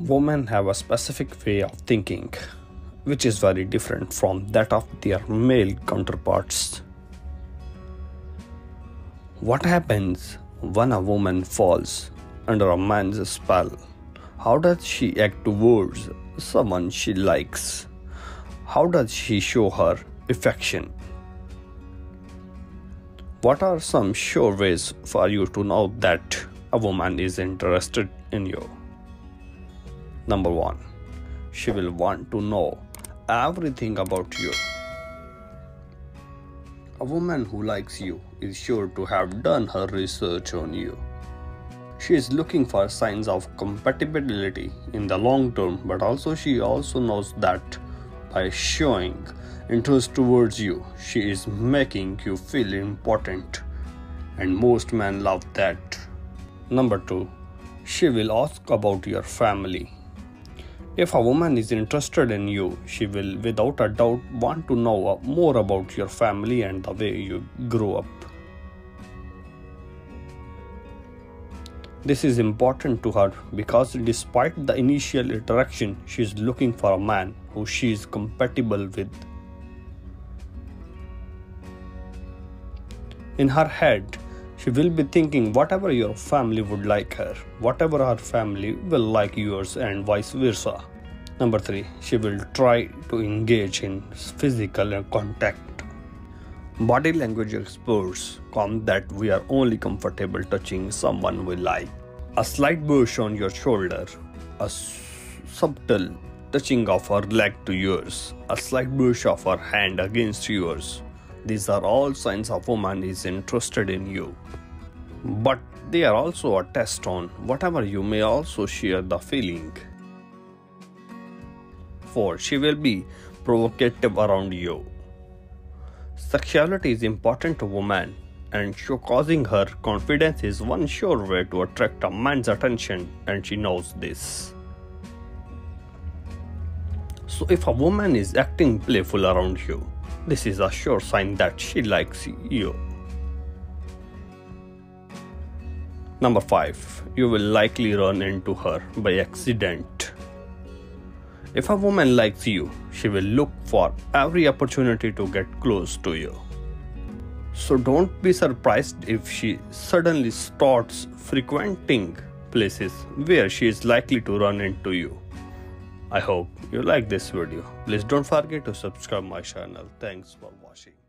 Women have a specific way of thinking, which is very different from that of their male counterparts. What happens when a woman falls under a man's spell? How does she act towards someone she likes? How does she show her affection? What are some sure ways for you to know that a woman is interested in you? Number one, she will want to know everything about you. A woman who likes you is sure to have done her research on you. She is looking for signs of compatibility in the long term, but also she also knows that by showing interest towards you, she is making you feel important. And most men love that. Number two, she will ask about your family. If a woman is interested in you, she will without a doubt want to know uh, more about your family and the way you grew up. This is important to her because despite the initial interaction, she is looking for a man who she is compatible with. In her head, she will be thinking whatever your family would like her, whatever her family will like yours, and vice versa. Number three, she will try to engage in physical contact. Body language experts come that we are only comfortable touching someone we like. A slight brush on your shoulder, a subtle touching of her leg to yours, a slight brush of her hand against yours, these are all signs a woman is interested in you. But they are also a test on whatever you may also share the feeling. For She will be provocative around you. Sexuality is important to woman and causing her confidence is one sure way to attract a man's attention, and she knows this. So, if a woman is acting playful around you, this is a sure sign that she likes you. Number 5. You will likely run into her by accident. If a woman likes you, she will look for every opportunity to get close to you. So don't be surprised if she suddenly starts frequenting places where she is likely to run into you. I hope you like this video. Please don't forget to subscribe my channel. Thanks for watching.